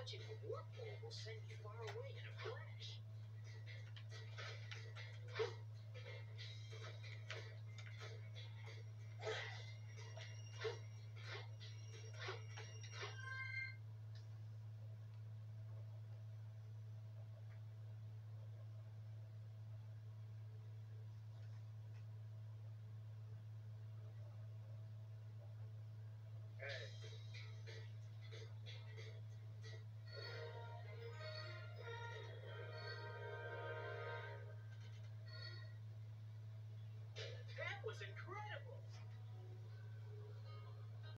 touching a warp pole will send you far away in a flash.